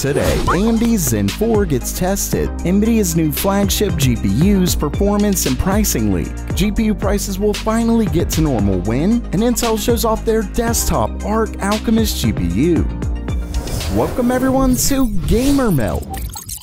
Today, AMD's Zen 4 gets tested, NVIDIA's new flagship GPU's performance and pricing leak, GPU prices will finally get to normal when, and Intel shows off their desktop Arc Alchemist GPU. Welcome everyone to Gamer Meld.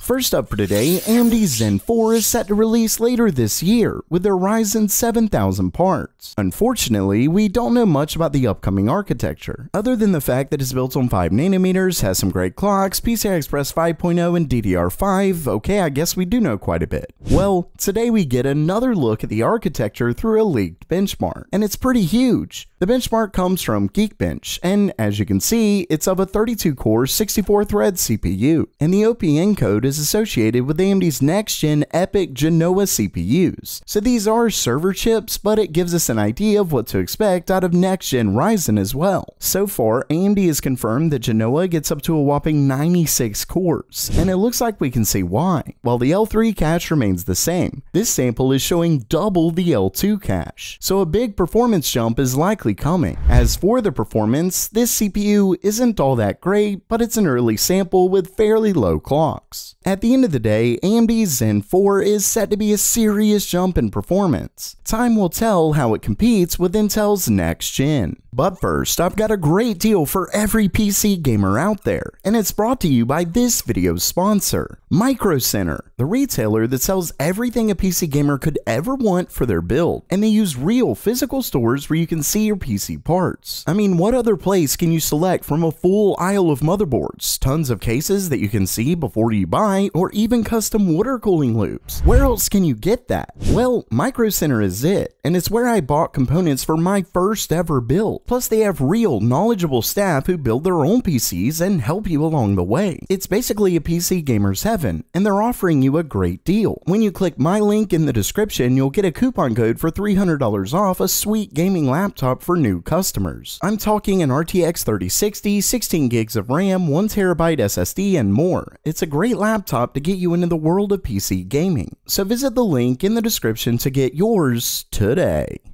First up for today, AMD Zen 4 is set to release later this year with their Ryzen 7000 parts. Unfortunately, we don't know much about the upcoming architecture, other than the fact that it's built on 5nm, has some great clocks, PCI Express 5.0 and DDR5, okay I guess we do know quite a bit. Well, today we get another look at the architecture through a leaked benchmark, and it's pretty huge. The benchmark comes from Geekbench, and as you can see, it's of a 32-core 64-thread CPU, and the OPN code is associated with AMD's next-gen EPYC Genoa CPUs. So these are server chips, but it gives us an idea of what to expect out of next-gen Ryzen as well. So far, AMD has confirmed that Genoa gets up to a whopping 96 cores, and it looks like we can see why. While the L3 cache remains the same, this sample is showing double the L2 cache, so a big performance jump is likely coming. As for the performance, this CPU isn't all that great, but it's an early sample with fairly low clocks. At the end of the day, AMD's Zen 4 is set to be a serious jump in performance. Time will tell how it competes with Intel's next gen. But first, I've got a great deal for every PC gamer out there, and it's brought to you by this video's sponsor, Micro Center, the retailer that sells everything a PC gamer could ever want for their build, and they use real physical stores where you can see your PC parts. I mean, what other place can you select from a full aisle of motherboards, tons of cases that you can see before you buy, or even custom water cooling loops? Where else can you get that? Well, Micro Center is it, and it's where I bought components for my first ever build. Plus, they have real, knowledgeable staff who build their own PCs and help you along the way. It's basically a PC gamer's heaven, and they're offering you a great deal. When you click my link in the description, you'll get a coupon code for $300 off a sweet gaming laptop for new customers. I'm talking an RTX 3060, 16 gigs of RAM, 1TB SSD, and more. It's a great laptop to get you into the world of PC gaming. So visit the link in the description to get yours today.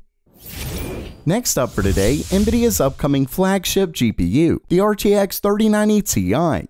Next up for today, NVIDIA's upcoming flagship GPU, the RTX 3090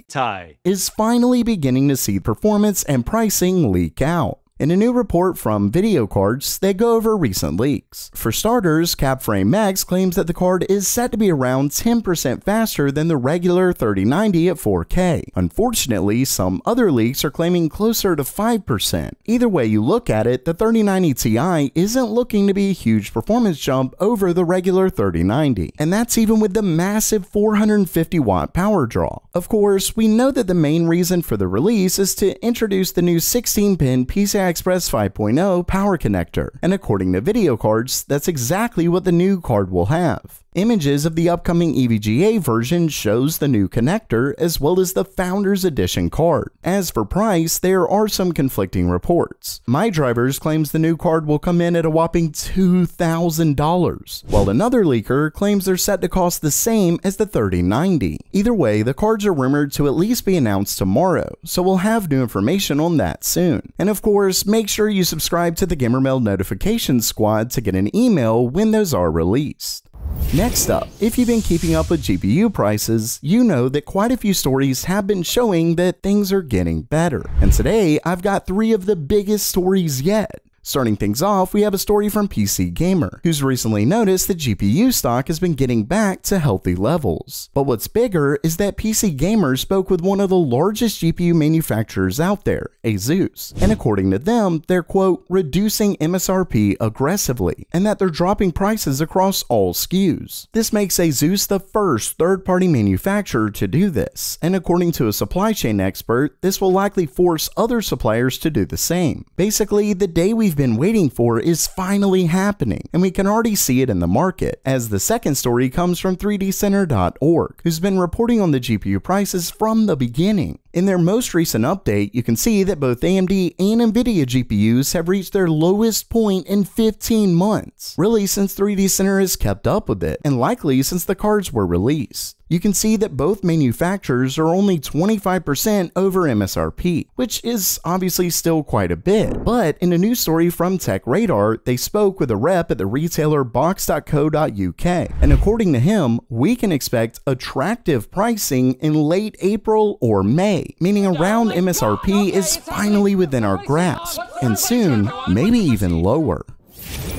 Ti, is finally beginning to see performance and pricing leak out. In a new report from VideoCardz they go over recent leaks. For starters, Capframe Max claims that the card is set to be around 10% faster than the regular 3090 at 4K. Unfortunately, some other leaks are claiming closer to 5%. Either way you look at it, the 3090 Ti isn't looking to be a huge performance jump over the regular 3090, and that's even with the massive 450 watt power draw. Of course, we know that the main reason for the release is to introduce the new 16 pin PCI Express 5.0 power connector, and according to VideoCardz, that's exactly what the new card will have. Images of the upcoming EVGA version shows the new connector as well as the Founders Edition card. As for price, there are some conflicting reports. MyDrivers claims the new card will come in at a whopping $2,000, while another leaker claims they're set to cost the same as the 3090. Either way, the cards are rumored to at least be announced tomorrow, so we'll have new information on that soon. And of course, make sure you subscribe to the GamerMeld notification squad to get an email when those are released. Next up, if you've been keeping up with GPU prices, you know that quite a few stories have been showing that things are getting better. And today, I've got three of the biggest stories yet. Starting things off, we have a story from PC Gamer, who's recently noticed that GPU stock has been getting back to healthy levels. But what's bigger is that PC Gamer spoke with one of the largest GPU manufacturers out there, ASUS, and according to them, they're quote, reducing MSRP aggressively, and that they're dropping prices across all SKUs. This makes ASUS the first third-party manufacturer to do this, and according to a supply chain expert, this will likely force other suppliers to do the same. Basically, the day we we've been waiting for is finally happening, and we can already see it in the market, as the second story comes from 3dcenter.org, who's been reporting on the GPU prices from the beginning. In their most recent update, you can see that both AMD and NVIDIA GPUs have reached their lowest point in 15 months, really since 3D Center has kept up with it, and likely since the cards were released. you can see that both manufacturers are only 25% over MSRP, which is obviously still quite a bit. But in a news story from TechRadar, they spoke with a rep at the retailer box.co.uk, and according to him, we can expect attractive pricing in late April or May, meaning around MSRP is finally within our grasp, and soon, maybe even lower.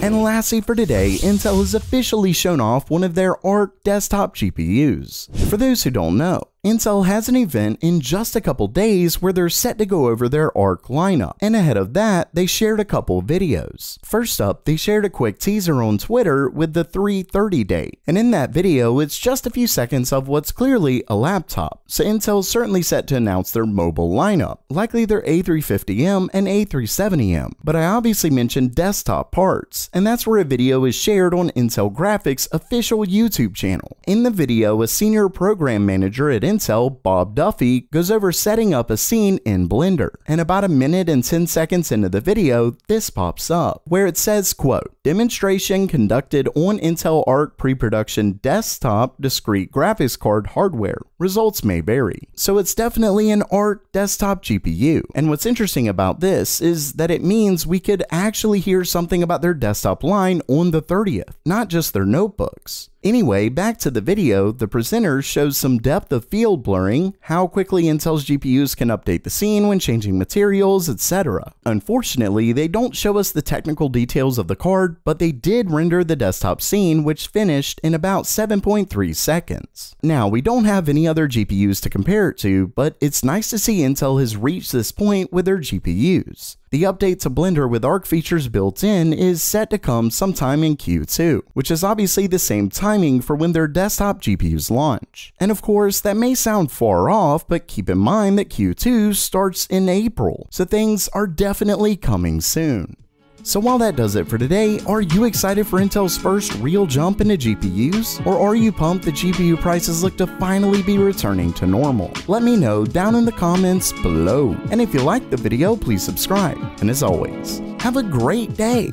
And lastly for today, Intel has officially shown off one of their Arc desktop GPUs. For those who don't know, Intel has an event in just a couple days where they're set to go over their ARC lineup, and ahead of that, they shared a couple videos. First up, they shared a quick teaser on Twitter with the 330 date, and in that video, it's just a few seconds of what's clearly a laptop, so Intel's certainly set to announce their mobile lineup, likely their A350M and A370M, but I obviously mentioned desktop parts, and that's where a video is shared on Intel Graphics' official YouTube channel. In the video, a senior program manager at Intel, Bob Duffy, goes over setting up a scene in Blender. And about a minute and 10 seconds into the video, this pops up, where it says, quote, demonstration conducted on Intel Arc pre-production desktop discrete graphics card hardware. Results may vary. So it's definitely an Arc desktop GPU. And what's interesting about this is that it means we could actually hear something about their desktop line on the 30th, not just their notebooks. Anyway, back to the video, the presenter shows some depth of field blurring, how quickly Intel's GPUs can update the scene when changing materials, etc. Unfortunately, they don't show us the technical details of the card, but they did render the desktop scene, which finished in about 7.3 seconds. Now, we don't have any other GPUs to compare it to, but it's nice to see Intel has reached this point with their GPUs. The update to Blender with ARC features built in is set to come sometime in Q2, which is obviously the same timing for when their desktop GPUs launch. And of course, that may sound far off, but keep in mind that Q2 starts in April, so things are definitely coming soon. So while that does it for today, are you excited for Intel's first real jump into GPUs? Or are you pumped that GPU prices look to finally be returning to normal? Let me know down in the comments below. And if you liked the video, please subscribe. And as always, have a great day.